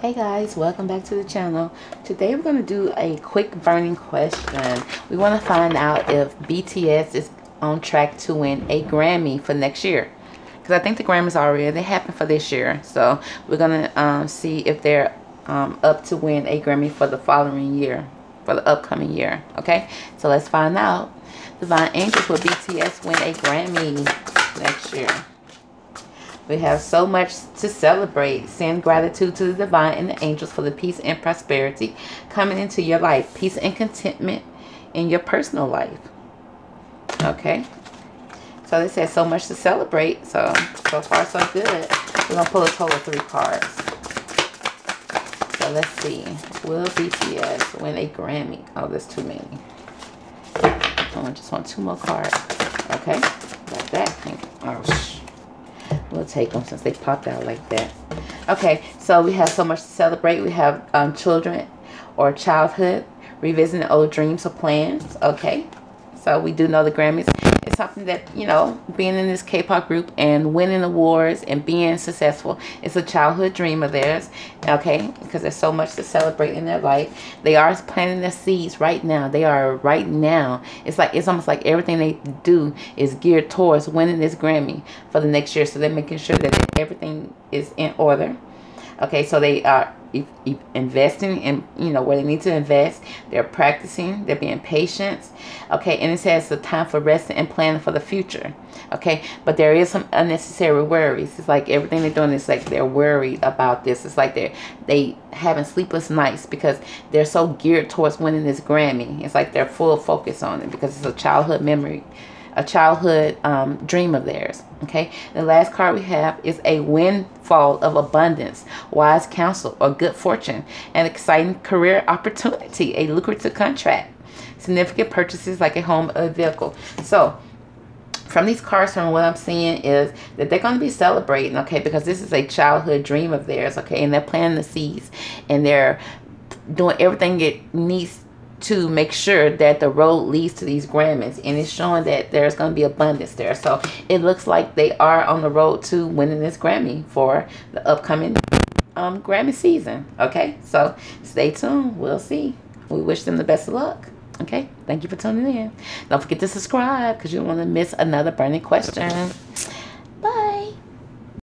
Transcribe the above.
Hey guys, welcome back to the channel. Today we're going to do a quick burning question. We want to find out if BTS is on track to win a Grammy for next year. Because I think the Grammys are already happened for this year. So we're going to um, see if they're um, up to win a Grammy for the following year. For the upcoming year. Okay, so let's find out. Divine Angels, will BTS win a Grammy? We have so much to celebrate. Send gratitude to the divine and the angels for the peace and prosperity coming into your life. Peace and contentment in your personal life. Okay. So they said so much to celebrate. So, so far so good. We're going to pull a total of three cards. So let's see. Will BTS win a Grammy? Oh, there's too many. Oh, I just want two more cards. Okay. Like that. Oh, take them since they popped out like that. Okay, so we have so much to celebrate. We have um, children or childhood, revisiting old dreams or plans. Okay, so we do know the Grammys something that you know being in this k-pop group and winning awards and being successful is a childhood dream of theirs okay? Because there's so much to celebrate in their life. They are planting their seeds right now. They are right now. It's like it's almost like everything they do is geared towards winning this grammy for the next year. So they're making sure that everything is in order okay? So they are investing in you know where they need to invest they're practicing they're being patient okay and it says the time for resting and planning for the future okay but there is some unnecessary worries it's like everything they're doing is like they're worried about this it's like they're they having sleepless nights because they're so geared towards winning this grammy it's like they're full focus on it because it's a childhood memory a childhood um, dream of theirs. Okay. The last card we have is a windfall of abundance, wise counsel, or good fortune, an exciting career opportunity, a lucrative contract, significant purchases like a home or a vehicle. So, from these cards from what I'm seeing is that they're going to be celebrating, okay, because this is a childhood dream of theirs, okay, and they're planting the seeds and they're doing everything it needs to make sure that the road leads to these Grammys and it's showing that there's going to be abundance there. So it looks like they are on the road to winning this Grammy for the upcoming um, Grammy season. Okay, so stay tuned. We'll see. We wish them the best of luck. Okay, thank you for tuning in. Don't forget to subscribe because you don't want to miss another burning question.